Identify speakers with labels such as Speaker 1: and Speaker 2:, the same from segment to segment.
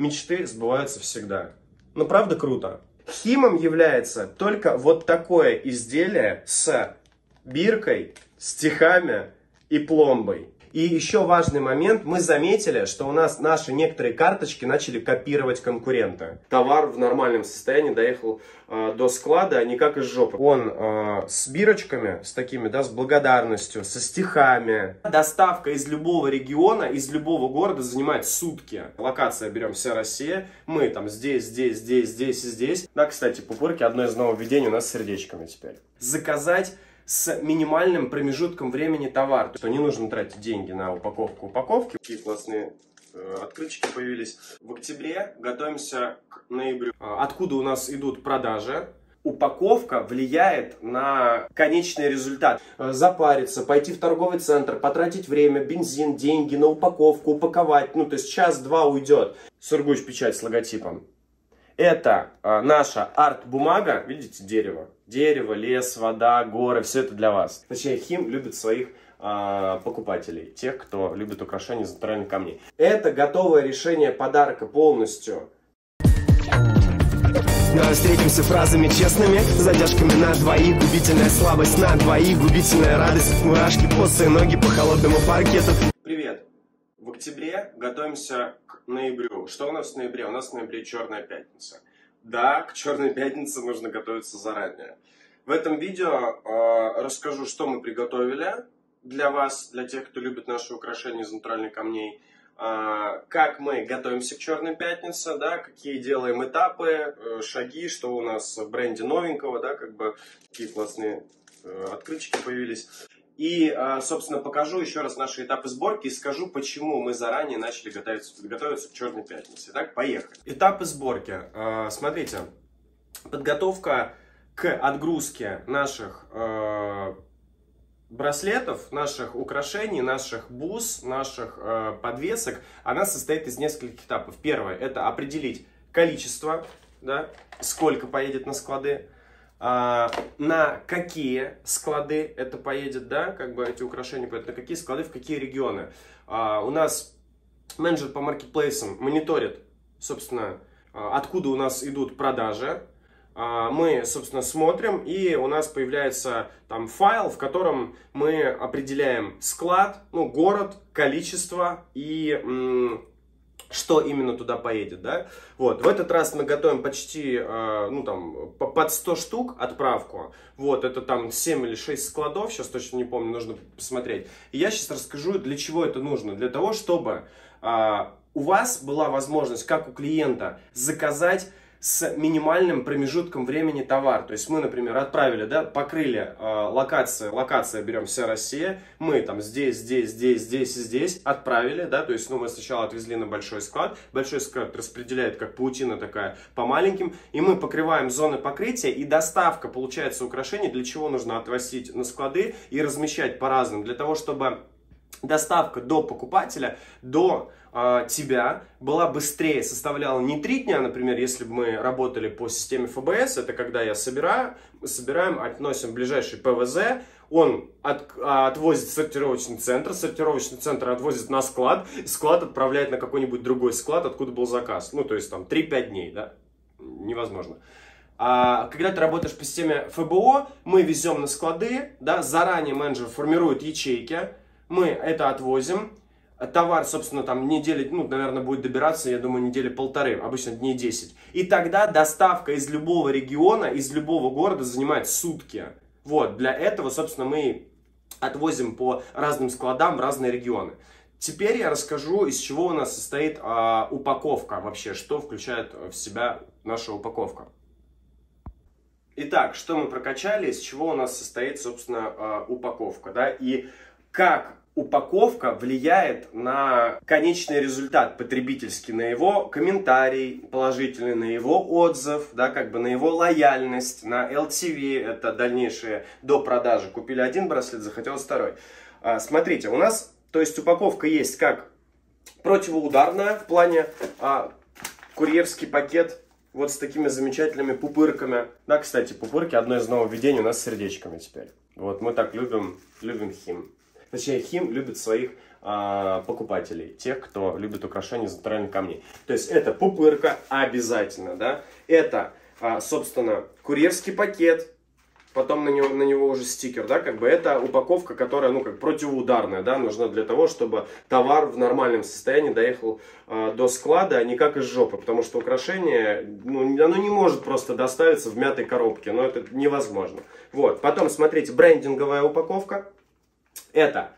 Speaker 1: мечты сбываются всегда. Ну, правда круто? Химом является только вот такое изделие с биркой, стихами и пломбой. И еще важный момент, мы заметили, что у нас наши некоторые карточки начали копировать конкурента. Товар в нормальном состоянии доехал э, до склада, а не как из жопы. Он э, с бирочками, с такими, да, с благодарностью, со стихами. Доставка из любого региона, из любого города занимает сутки. Локация берем вся Россия. Мы там здесь, здесь, здесь, здесь и здесь. Да, кстати, пупырки, одно из нововведений у нас с сердечками теперь. Заказать с минимальным промежутком времени товар. Что не нужно тратить деньги на упаковку упаковки. Такие классные э, открыточки появились. В октябре готовимся к ноябрю. А, откуда у нас идут продажи? Упаковка влияет на конечный результат. Э, запариться, пойти в торговый центр, потратить время, бензин, деньги на упаковку, упаковать. Ну, то есть час-два уйдет. Сургуч печать с логотипом. Это э, наша арт-бумага, видите, дерево. Дерево, лес, вода, горы, все это для вас. Точнее, Хим любит своих э, покупателей, тех, кто любит украшения из натуральных камней. Это готовое решение подарка полностью.
Speaker 2: Давай встретимся фразами честными Задержками на двоих Губительная слабость на двоих Губительная радость Мурашки, босые ноги по холодному паркету
Speaker 1: Привет! В октябре готовимся ноябрю. Что у нас в ноябре? У нас в ноябре Черная Пятница. Да, к Черной Пятнице нужно готовиться заранее. В этом видео э, расскажу, что мы приготовили для вас, для тех, кто любит наши украшения из натуральных камней. Э, как мы готовимся к Черной Пятнице, да, какие делаем этапы, э, шаги, что у нас в бренде новенького, да, как бы такие классные э, открыточки появились. И, а, собственно, покажу еще раз наши этапы сборки и скажу, почему мы заранее начали готовиться, готовиться к Черной Пятнице. Итак, поехали. Этапы сборки. А, смотрите, подготовка к отгрузке наших а, браслетов, наших украшений, наших бус, наших подвесок, она состоит из нескольких этапов. Первое, это определить количество, да, сколько поедет на склады. А, на какие склады это поедет, да, как бы эти украшения поедут, на какие склады, в какие регионы. А, у нас менеджер по маркетплейсам мониторит, собственно, а, откуда у нас идут продажи, мы, собственно, смотрим, и у нас появляется там файл, в котором мы определяем склад, ну, город, количество и что именно туда поедет, да. Вот, в этот раз мы готовим почти, э, ну, там, под 100 штук отправку. Вот, это там 7 или 6 складов, сейчас точно не помню, нужно посмотреть. И я сейчас расскажу, для чего это нужно. Для того, чтобы э, у вас была возможность, как у клиента, заказать с минимальным промежутком времени товар. То есть мы, например, отправили, да, покрыли э, локация, локация берем вся Россия, мы там здесь, здесь, здесь, здесь здесь отправили, да, то есть, ну, мы сначала отвезли на большой склад, большой склад распределяет как паутина такая по маленьким, и мы покрываем зоны покрытия, и доставка, получается, украшений, для чего нужно отвозить на склады и размещать по-разному, для того, чтобы доставка до покупателя, до э, тебя была быстрее, составляла не три дня, например, если бы мы работали по системе ФБС, это когда я собираю, собираем, относим ближайший ПВЗ, он от, отвозит в сортировочный центр, сортировочный центр отвозит на склад, склад отправляет на какой-нибудь другой склад, откуда был заказ. Ну, то есть там 3-5 дней, да, невозможно. А когда ты работаешь по системе ФБО, мы везем на склады, да, заранее менеджер формирует ячейки, мы это отвозим, товар, собственно, там недели, ну, наверное, будет добираться, я думаю, недели полторы, обычно дней 10. И тогда доставка из любого региона, из любого города занимает сутки. Вот, для этого, собственно, мы отвозим по разным складам в разные регионы. Теперь я расскажу, из чего у нас состоит а, упаковка вообще, что включает в себя наша упаковка. Итак, что мы прокачали, из чего у нас состоит, собственно, а, упаковка, да, и как упаковка влияет на конечный результат потребительский, на его комментарий положительный, на его отзыв, да, как бы на его лояльность, на LTV, это дальнейшее до продажи. Купили один браслет, захотелось второй. А, смотрите, у нас, то есть упаковка есть как противоударная в плане а, курьерский пакет, вот с такими замечательными пупырками. Да, кстати, пупырки одно из нововведений у нас с сердечками теперь. Вот мы так любим, любим хим. Точнее, Хим любит своих а, покупателей, тех, кто любит украшения из натуральных камней. То есть это пупырка обязательно, да, это, а, собственно, курьерский пакет, потом на него, на него уже стикер, да, как бы это упаковка, которая, ну, как противоударная, да, нужна для того, чтобы товар в нормальном состоянии доехал э, до склада, а не как из жопы, потому что украшение, ну, оно не может просто доставиться в мятой коробке, но это невозможно. Вот, потом, смотрите, брендинговая упаковка, это,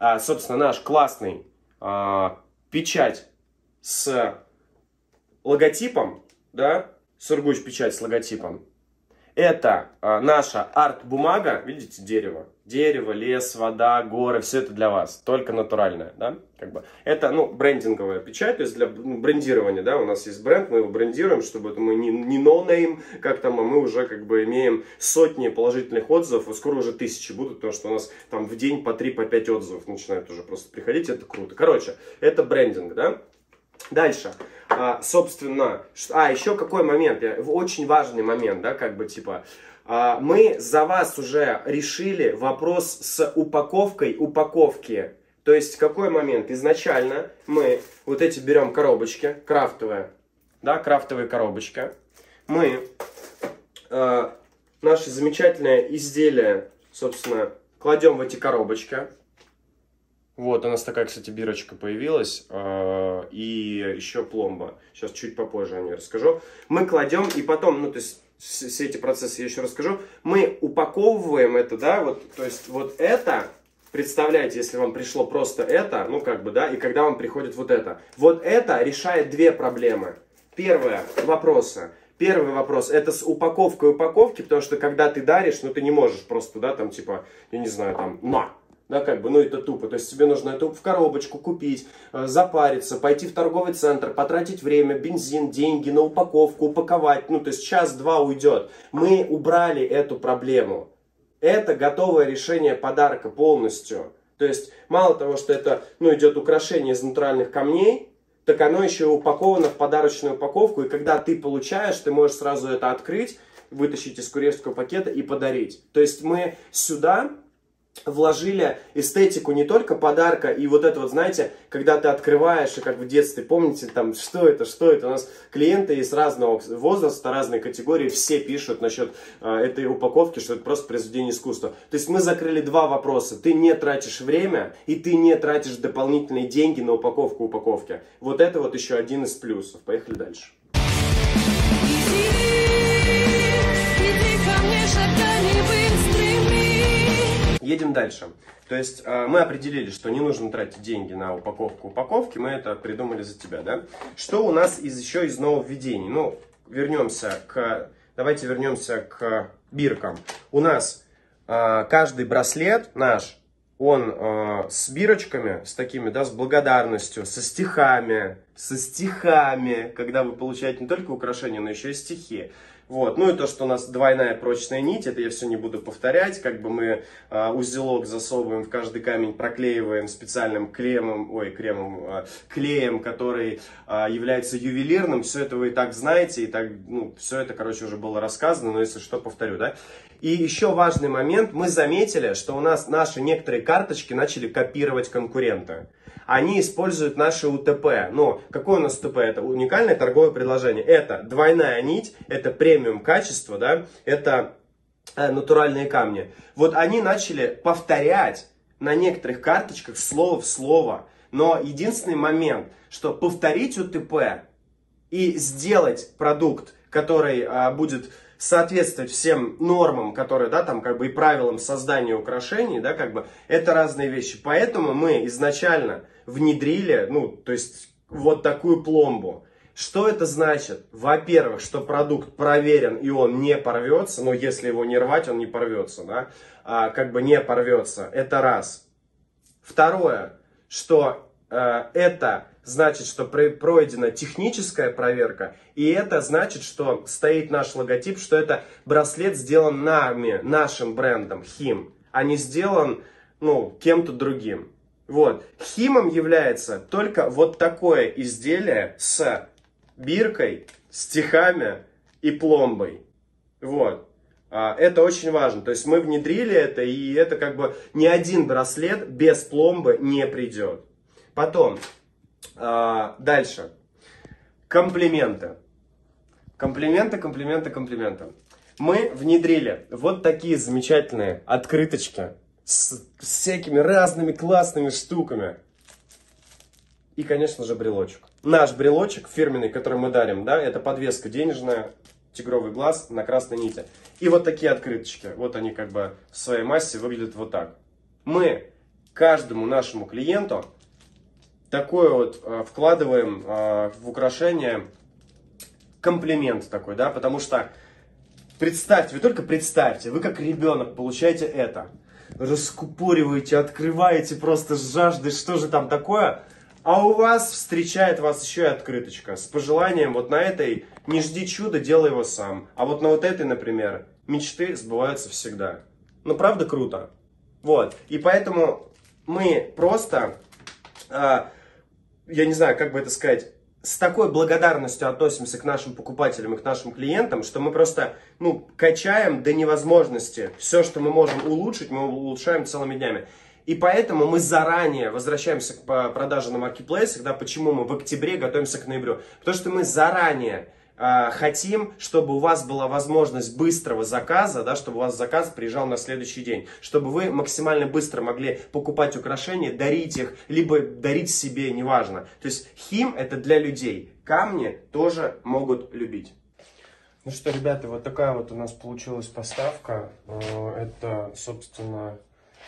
Speaker 1: э, собственно, наш классный э, печать с логотипом, да, Сургуч печать с логотипом, это а, наша арт-бумага, видите, дерево. Дерево, лес, вода, горы, все это для вас, только натуральное, да, как бы. Это, ну, брендинговая печать, то есть для ну, брендирования, да, у нас есть бренд, мы его брендируем, чтобы это мы не, не no-name, как там, а мы уже как бы имеем сотни положительных отзывов, и скоро уже тысячи будут, потому что у нас там в день по 3, по 5 отзывов начинают уже просто приходить, это круто. Короче, это брендинг, да. Дальше. А, собственно, а, еще какой момент, очень важный момент, да, как бы, типа, а, мы за вас уже решили вопрос с упаковкой упаковки. То есть, какой момент? Изначально мы вот эти берем коробочки, крафтовые, да, крафтовые коробочки. Мы э, наши замечательные изделия, собственно, кладем в эти коробочки. Вот, у нас такая, кстати, бирочка появилась. Э, и еще пломба. Сейчас чуть попозже о ней расскажу. Мы кладем и потом, ну, то есть, все эти процессы я еще расскажу. Мы упаковываем это, да, вот, то есть, вот это, представляете, если вам пришло просто это, ну, как бы, да, и когда вам приходит вот это. Вот это решает две проблемы. Первое, вопросы. Первый вопрос, это с упаковкой упаковки, потому что когда ты даришь, ну, ты не можешь просто, да, там, типа, я не знаю, там, на, да, как бы, ну это тупо. То есть тебе нужно это в коробочку купить, э, запариться, пойти в торговый центр, потратить время, бензин, деньги на упаковку, упаковать. Ну, то есть час-два уйдет. Мы убрали эту проблему. Это готовое решение подарка полностью. То есть мало того, что это ну, идет украшение из натуральных камней, так оно еще упаковано в подарочную упаковку. И когда ты получаешь, ты можешь сразу это открыть, вытащить из курьерского пакета и подарить. То есть мы сюда вложили эстетику не только подарка, и вот это вот, знаете, когда ты открываешь, и как в детстве, помните, там, что это, что это, у нас клиенты из разного возраста, разной категории, все пишут насчет э, этой упаковки, что это просто произведение искусства. То есть мы закрыли два вопроса. Ты не тратишь время, и ты не тратишь дополнительные деньги на упаковку упаковки. Вот это вот еще один из плюсов. Поехали дальше. Едем дальше. То есть э, мы определили, что не нужно тратить деньги на упаковку упаковки, мы это придумали за тебя, да? Что у нас из, еще из нововведений? Ну, вернемся к, давайте вернемся к биркам. У нас э, каждый браслет наш, он э, с бирочками, с такими, да, с благодарностью, со стихами, со стихами, когда вы получаете не только украшения, но еще и стихи. Вот. Ну и то, что у нас двойная прочная нить, это я все не буду повторять. Как бы мы э, узелок засовываем в каждый камень, проклеиваем специальным кремом, ой, кремом, э, клеем, который э, является ювелирным. Все это вы и так знаете, и так, ну, все это, короче, уже было рассказано, но если что, повторю, да. И еще важный момент, мы заметили, что у нас наши некоторые карточки начали копировать конкуренты они используют наши УТП. Но какое у нас УТП? Это уникальное торговое предложение. Это двойная нить, это премиум качество, да, это э, натуральные камни. Вот они начали повторять на некоторых карточках слово в слово. Но единственный момент, что повторить УТП и сделать продукт, который а, будет соответствовать всем нормам, которые, да, там, как бы и правилам создания украшений, да, как бы, это разные вещи. Поэтому мы изначально внедрили, ну, то есть вот такую пломбу. Что это значит? Во-первых, что продукт проверен и он не порвется, но если его не рвать, он не порвется, да, а, как бы не порвется. Это раз. Второе, что э, это значит, что пройдена техническая проверка, и это значит, что стоит наш логотип, что это браслет сделан нами, нашим брендом, Хим, а не сделан, ну, кем-то другим. Вот. Химом является только вот такое изделие с биркой, стихами и пломбой. Вот. А, это очень важно. То есть мы внедрили это, и это как бы ни один браслет без пломбы не придет. Потом, а, дальше. Комплименты. Комплименты, комплименты, комплименты. Мы внедрили вот такие замечательные открыточки с, всякими разными классными штуками. И, конечно же, брелочек. Наш брелочек фирменный, который мы дарим, да, это подвеска денежная, тигровый глаз на красной нити. И вот такие открыточки. Вот они как бы в своей массе выглядят вот так. Мы каждому нашему клиенту такое вот э, вкладываем э, в украшение комплимент такой, да, потому что представьте, вы только представьте, вы как ребенок получаете это, раскупориваете, открываете просто с жаждой, что же там такое, а у вас встречает вас еще и открыточка с пожеланием вот на этой не жди чуда, делай его сам. А вот на вот этой, например, мечты сбываются всегда. Ну, правда, круто. Вот. И поэтому мы просто, э, я не знаю, как бы это сказать, с такой благодарностью относимся к нашим покупателям и к нашим клиентам, что мы просто, ну, качаем до невозможности. Все, что мы можем улучшить, мы улучшаем целыми днями. И поэтому мы заранее возвращаемся к продаже на маркетплейсах, да, почему мы в октябре готовимся к ноябрю. Потому что мы заранее э, хотим, чтобы у вас была возможность быстрого заказа, да, чтобы у вас заказ приезжал на следующий день, чтобы вы максимально быстро могли покупать украшения, дарить их, либо дарить себе, неважно. То есть хим это для людей, камни тоже могут любить. Ну что, ребята, вот такая вот у нас получилась поставка. Э, это, собственно,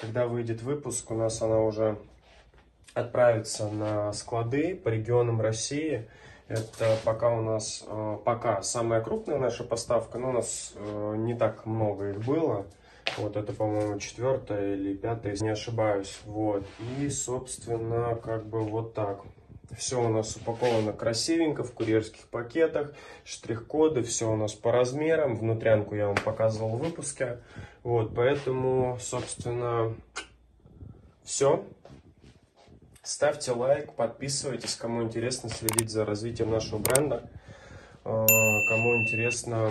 Speaker 1: когда выйдет выпуск, у нас она уже отправится на склады по регионам России. Это пока у нас, э, пока самая крупная наша поставка, но у нас э, не так много их было. Вот это, по-моему, четвертая или пятая, если не ошибаюсь. Вот. И, собственно, как бы вот так. Все у нас упаковано красивенько в курьерских пакетах, штрих-коды, все у нас по размерам. Внутрянку я вам показывал в выпуске. Вот, поэтому, собственно, все. Ставьте лайк, подписывайтесь, кому интересно следить за развитием нашего бренда, а, кому интересно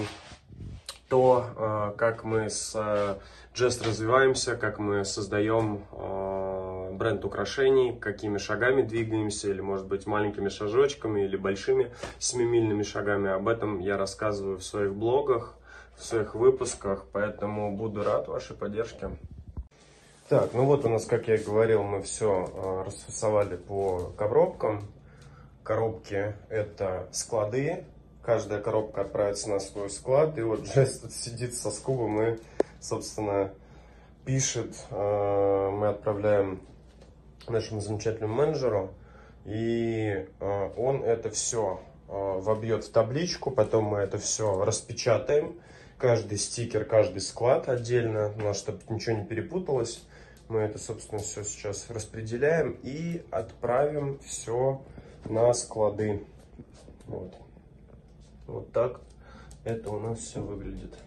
Speaker 1: то, а, как мы с Jest развиваемся, как мы создаем бренд украшений, какими шагами двигаемся, или, может быть, маленькими шажочками, или большими семимильными шагами. Об этом я рассказываю в своих блогах, в своих выпусках, поэтому буду рад вашей поддержке. Так, ну вот у нас, как я и говорил, мы все э, расфасовали по коробкам. Коробки это склады. Каждая коробка отправится на свой склад. И вот Джесс тут сидит со скубом и, собственно, пишет. Э, мы отправляем нашему замечательному менеджеру. И э, он это все вобьет в табличку. Потом мы это все распечатаем. Каждый стикер, каждый склад отдельно, у нас, чтобы ничего не перепуталось. Мы это, собственно, все сейчас распределяем и отправим все на склады. Вот. Вот так это у нас все выглядит.